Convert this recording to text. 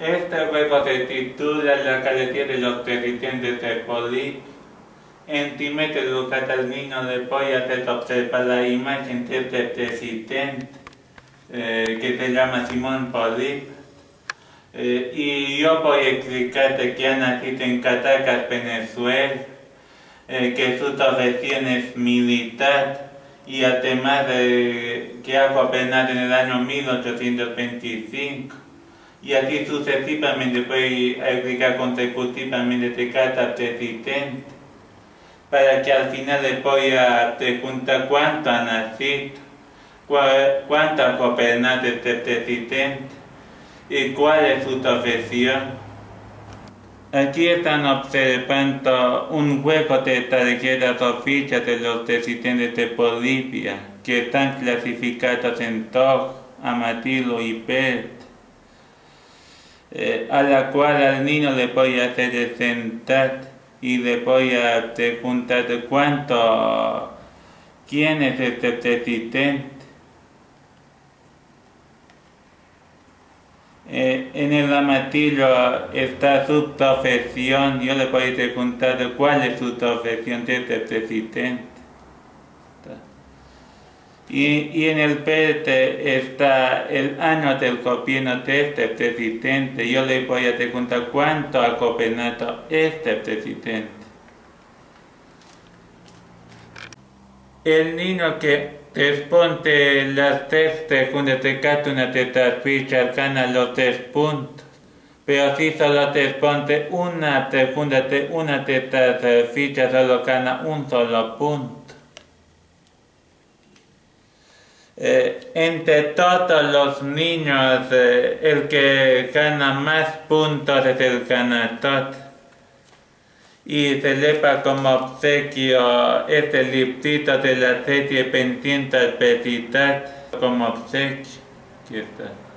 Este juego se titula La caletía de los resistentes de Polip. En Timete niño le voy a hacer observar la imagen de este presidente eh, que se llama Simón Polip. Eh, y yo voy a explicarte que ha nacido en Caracas, Venezuela, eh, que su profesión es militar y además que ha gobernado en el año 1825 y así sucesivamente voy a explicar consecutivamente de cada presidente para que al final le voy a preguntar cuánto ha nacido, cuánto ha gobernado este presidente y cuál es su profesión. Aquí están observando un juego de tarjetas oficiales de los presidentes de Bolivia que están clasificados en TOC, Amatillo y PET. Eh, a la cual al niño le voy a hacer sentar y le voy a preguntar cuánto, quién es este presidente. Eh, en el amatillo está su profesión, yo le voy a preguntar cuál es su profesión de este presidente. Y, en el PET está el año del gobierno de este presidente. Yo le voy a preguntar cuánto ha gobernado este presidente. El niño que responde las tres preguntas de cada una de estas fichas gana los tres puntos. Pero si solo responde una pregunta de una de estas fichas, solo gana un solo punto. Eh, entre todos los niños, eh, el que gana más puntos es el ganador. Y se lleva como obsequio este librito de la serie Pendiente al como obsequio. Aquí está.